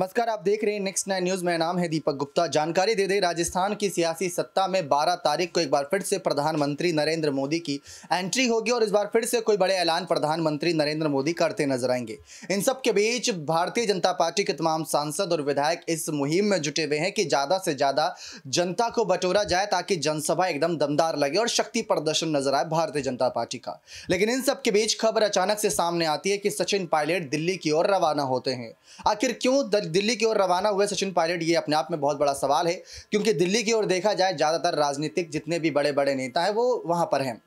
नमस्कार, आप देख रहे हैं नेक्स्ट नाइन न्यूज़ मेरा नाम है दीपक गुप्ता। जानकारी दे दे, राजस्थान की सियासी सत्ता में 12 तारीख को एक बार फिर से प्रधानमंत्री नरेंद्र मोदी की एंट्री होगी और इस बार फिर से कोई बड़े ऐलान प्रधानमंत्री नरेंद्र मोदी करते नज़र आएँगे। इन सब के बीच भारतीय जनता पार्टी के तमाम सांसद और विधायक इस मुहिम में जुटे हुए हैं कि ज़्यादा से ज़्यादा जनता को बटोरा जाए ताकि जनसभा एकदम दमदार लगे और शक्ति प्रदर्शन नज़र आए भारतीय जनता पार्टी का। लेकिन इन सब के बीच खबर अचानक से सामने आती है कि सचिन पायलट दिल्ली की ओर रवाना होते हैं। आखिर क्यों दिल्ली की ओर रवाना हुए सचिन पायलट, ये अपने आप में बहुत बड़ा सवाल है, क्योंकि दिल्ली की ओर देखा जाए, ज़्यादातर राजनीतिक जितने भी बड़े बड़े नेता हैं, वो वहाँ पर हैं।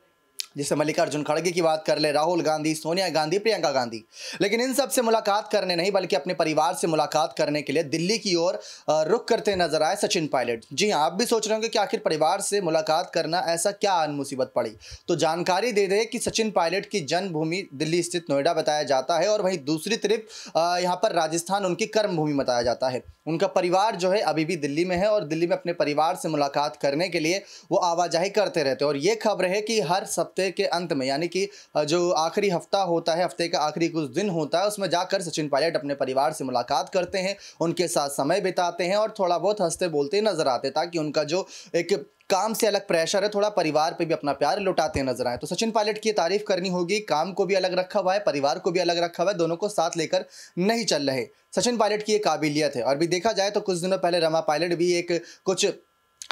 जैसे मल्लिकार्जुन खड़गे की बात कर ले, राहुल गांधी, सोनिया गांधी, प्रियंका गांधी। लेकिन इन सबसे मुलाकात करने नहीं, बल्कि अपने परिवार से मुलाकात करने के लिए दिल्ली की ओर रुख करते नज़र आए सचिन पायलट। जी हाँ आप भी सोच रहे होंगे कि आखिर परिवार से मुलाकात करना ऐसा क्या मुसीबत पड़ी? तो जानकारी दे दें कि सचिन पायलट की जन्मभूमि दिल्ली स्थित नोएडा बताया जाता है, और वहीं दूसरी तरफ़ यहाँ पर राजस्थान उनकी कर्मभूमि बताया जाता है। उनका परिवार जो है अभी भी दिल्ली में है, और दिल्ली में अपने परिवार से मुलाकात करने के लिए वो आवाजाही करते रहते हैं। और ये खबर है कि हर हफ़्ते के अंत में, यानी कि जो आखिरी हफ़्ता होता है, हफ़्ते का आखिरी कुछ दिन होता है, उसमें जाकर सचिन पायलट अपने परिवार से मुलाकात करते हैं, उनके साथ समय बिताते हैं और थोड़ा बहुत हँसते बोलते नज़र आते ताकि उनका जो एक काम से अलग प्रेशर है, थोड़ा परिवार पे भी अपना प्यार लुटाते नज़र आए। तो सचिन पायलट की तारीफ़ करनी होगी, काम को भी अलग रखा हुआ है, परिवार को भी अलग रखा हुआ है, दोनों को साथ लेकर नहीं चल रहे। सचिन पायलट की एक काबिलियत है, और भी देखा जाए तो कुछ दिनों पहले रमा पायलट भी एक कुछ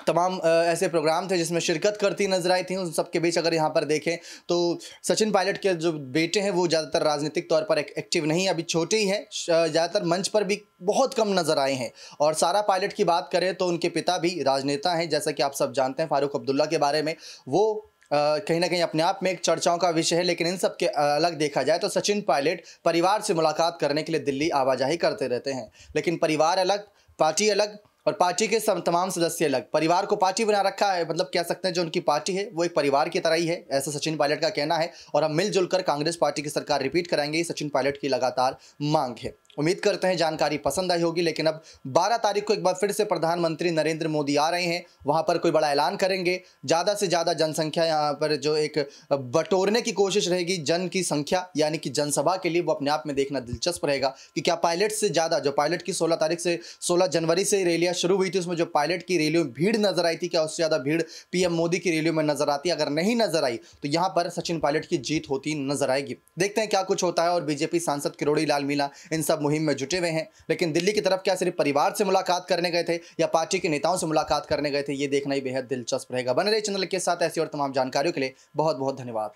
तमाम ऐसे प्रोग्राम थे जिसमें शिरकत करती नज़र आई थी उन सबके बीच अगर यहाँ पर देखें तो सचिन पायलट के जो बेटे हैं वो ज़्यादातर राजनीतिक तौर पर एक, एक्टिव नहीं अभी छोटे ही हैं। ज़्यादातर मंच पर भी बहुत कम नज़र आए हैं। और सारा पायलट की बात करें तो उनके पिता भी राजनेता हैं जैसा कि आप सब जानते हैं फारूक अब्दुल्ला के बारे में। वो कहीं ना कहीं अपने आप में एक चर्चाओं का विषय है लेकिन इन सब के अलग देखा जाए तो सचिन पायलट परिवार से मुलाकात करने के लिए दिल्ली आवाजाही करते रहते हैं। लेकिन परिवार अलग पार्टी अलग और पार्टी के तमाम सदस्य अलग। परिवार को पार्टी बना रखा है मतलब कह सकते हैं जो उनकी पार्टी है, वो एक परिवार की तरह ही है, ऐसा सचिन पायलट का कहना है। और हम मिलजुल कर कांग्रेस पार्टी की सरकार रिपीट कराएँगे सचिन पायलट की लगातार मांग है। उम्मीद करते हैं जानकारी पसंद आई होगी, लेकिन अब 12 तारीख को एक बार फिर से प्रधानमंत्री नरेंद्र मोदी आ रहे हैं। वहाँ पर कोई बड़ा ऐलान करेंगे। ज़्यादा से ज़्यादा जनसंख्या यहाँ पर जो एक बटोरने की कोशिश रहेगी, जन की संख्या, यानी कि जनसभा के लिए वो अपने आप में देखना दिलचस्प रहेगा, कि क्या पायलट से ज़्यादा, जो पायलट की सोलह तारीख से, सोलह जनवरी से रैलियाँ शुरू हुई थी, उसमें जो पायलट की रैलियों में भीड़ नज़र आई थी, क्या उससे ज़्यादा भीड़ पीएम मोदी की रैलियों में नज़र आती अगर नहीं नज़र आई तो यहाँ पर सचिन पायलट की जीत होती नज़र आएगी। देखते हैं क्या कुछ होता है, और बीजेपी सांसद किरोड़ी लाल मीणा इन सब मुहिम में जुटे हुए हैं। लेकिन दिल्ली की तरफ़ क्या सिर्फ़ परिवार से मुलाकात करने गए थे या पार्टी के नेताओं से मुलाकात करने गए थे, ये देखना ही बेहद दिलचस्प रहेगा। बने रहे चैनल के साथ ऐसी और तमाम जानकारियों के लिए। बहुत बहुत धन्यवाद।